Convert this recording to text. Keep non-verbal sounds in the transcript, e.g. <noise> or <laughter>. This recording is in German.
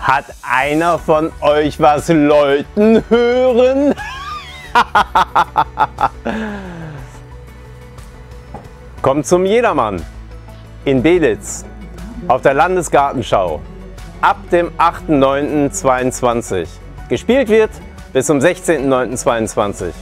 Hat einer von euch was läuten hören? <laughs> Kommt zum Jedermann in Belitz auf der Landesgartenschau ab dem 8.9.22. Gespielt wird bis zum 16.9.22.